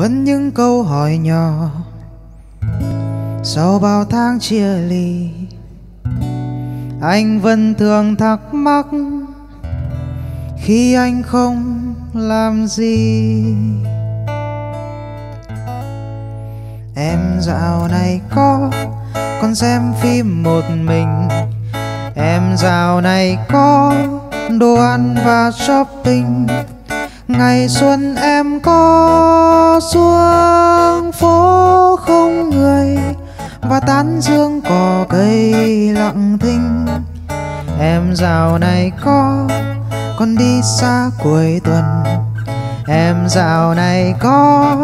vẫn những câu hỏi nhỏ. Sau bao tháng chia ly, anh vẫn thường thắc mắc, khi anh không làm gì? Em dạo này có còn xem phim một mình. Em dạo này có đồ ăn và shopping ngày xuân em có xuống phố không người, và tán dương cỏ cây lặng thinh. Em dạo này có con đi xa cuối tuần. Em dạo này có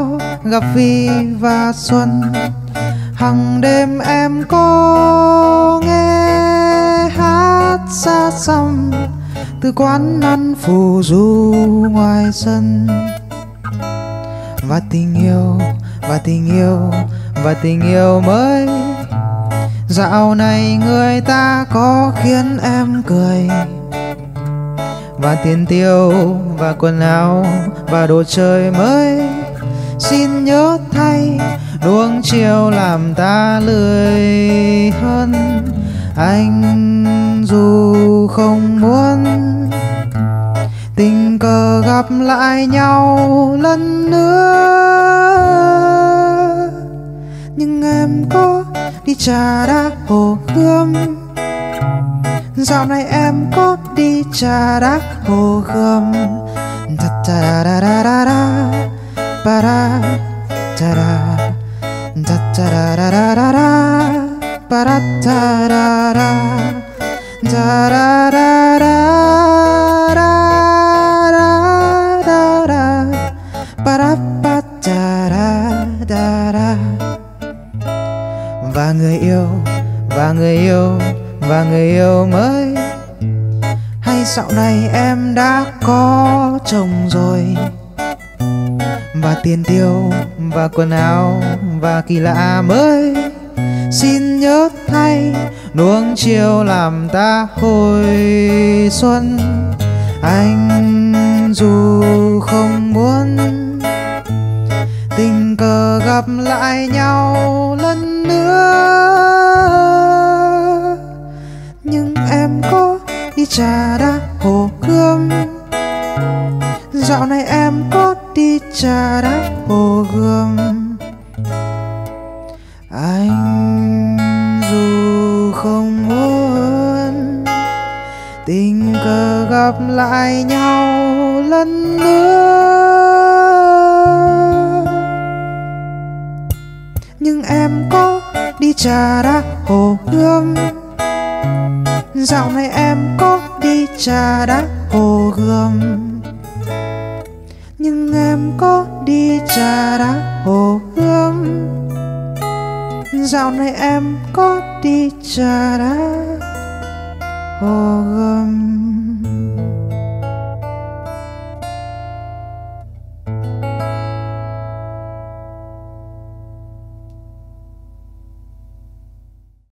gặp phi và xuân. Hằng đêm em có nghe hát xa xăm từ quán ăn phù du ngoài sân. Và tình yêu, và tình yêu, và tình yêu mới. Dạo này người ta có khiến em cười. Và tiền tiêu, và quần áo, và đồ chơi mới. Xin nhớ thay nuông chiều làm ta lười hơn. Anh dù không tình cờ gặp lại nhau lần nữa. Nhưng em có đi trà đá hồ gươm. Dạo này em có đi trà đá hồ gươm. Ta ta da da da da ba da ta da ta ta da da da da ba da ta da da da da da da và người yêu, và người yêu, và người yêu mới. Hay dạo này em đã có chồng rồi? Và tiền tiêu, và quần áo, và kỳ lạ mới. Xin nhớ thay, nuông chiều làm ta hồi xuân. Anh dù không gặp lại nhau lần nữa. Nhưng em có đi trà đá hồ gươm. Dạo này em có đi trà đá hồ gươm. Anh dù không muốn tình cờ gặp lại nhau lần nữa. Nhưng em có đi trà đá hồ gươm. Dạo này em có đi trà đá hồ gươm. Nhưng em có đi trà đá hồ gươm. Dạo này em có đi trà đá hồ gươm.